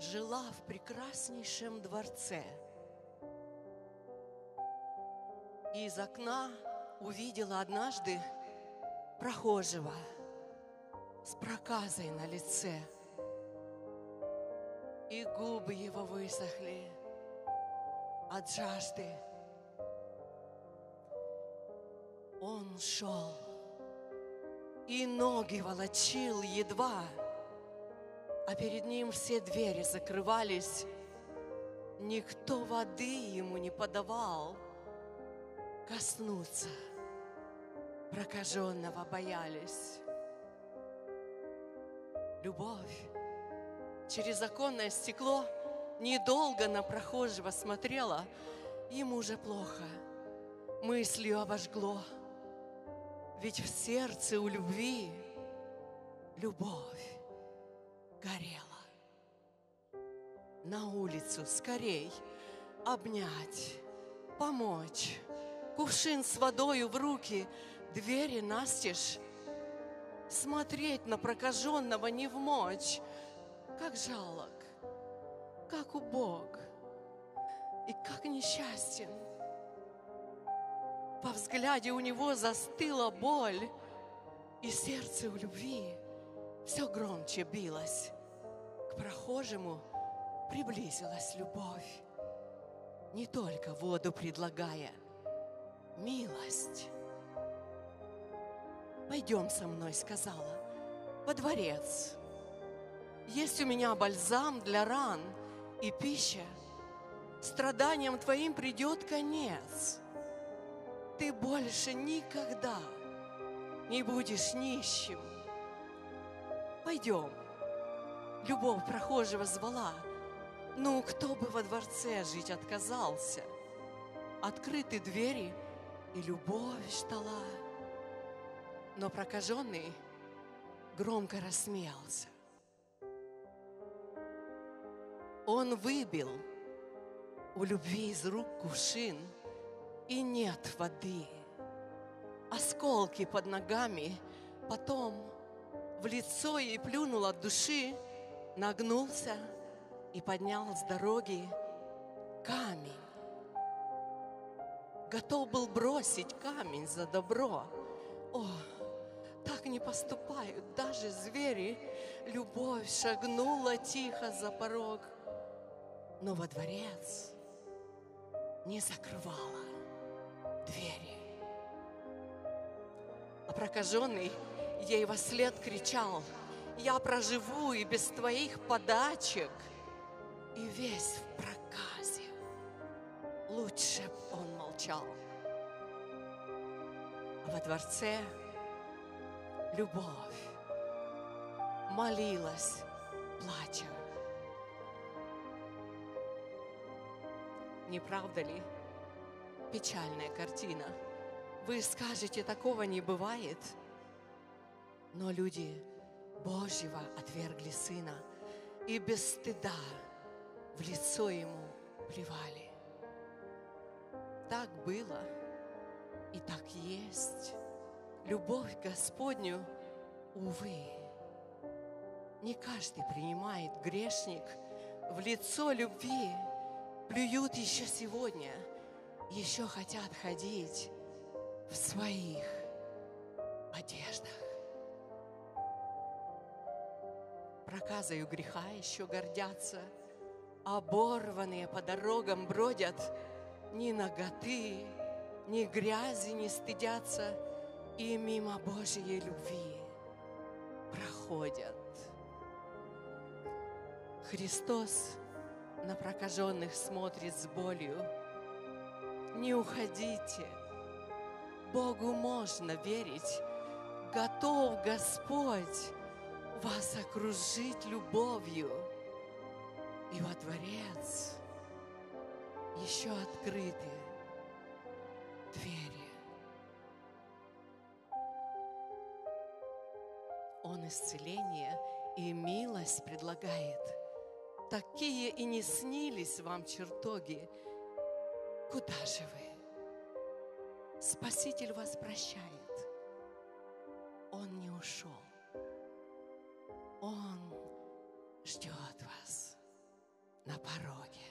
жила в прекраснейшем дворце. И из окна увидела однажды прохожего с проказой на лице. И губы его высохли от жажды. Он шел и ноги волочил едва, а перед ним все двери закрывались. Никто воды ему не подавал коснуться. Прокаженного боялись. Любовь через оконное стекло недолго на прохожего смотрела, ему уже плохо, мыслью обожгло. Ведь в сердце у любви любовь горела. На улицу скорей обнять, помочь, кувшин с водою в руки, двери настежь. Смотреть на прокаженного не в мочь, как жалок, как убог и как несчастен. По взгляде у него застыла боль, и сердце у любви все громче билось. К прохожему приблизилась любовь, не только воду предлагая, милость. «Пойдем со мной», — сказала, — «во дворец. Есть у меня бальзам для ран и пища. Страданиям твоим придет конец. Ты больше никогда не будешь нищим. Пойдем». Любовь прохожего звала. Ну, кто бы во дворце жить отказался? Открыты двери, и любовь ждала. Но прокаженный громко рассмеялся. Он выбил у любви из рук кувшин, и нет воды. Осколки под ногами, потом в лицо ей плюнул от души, нагнулся и поднял с дороги камень. Готов был бросить камень за добро. О, так не поступают даже звери. Любовь шагнула тихо за порог, но во дворец не закрывала двери. А прокаженный ей во след кричал, «Я проживу и без твоих подачек, и весь в проказе. Лучше б он молчал». А во дворце любовь молилась, плача. Не правда ли? Печальная картина. Вы скажете, такого не бывает. Но люди Божьего отвергли Сына и без стыда в лицо Ему плевали. Так было и так есть. Любовь Господню, увы, не каждый принимает грешник в лицо любви, плюют еще сегодня, еще хотят ходить в своих одеждах. Проказою греха еще гордятся, оборванные по дорогам бродят, ни ноготы, ни грязи не стыдятся и мимо Божьей любви проходят. Христос на прокаженных смотрит с болью. Не уходите, Богу можно верить, готов Господь вас окружить любовью. И во дворец еще открыты двери. Он исцеление и милость предлагает. Такие и не снились вам чертоги. Куда же вы? Спаситель вас прощает. Он не ушел. Он ждет вас на пороге.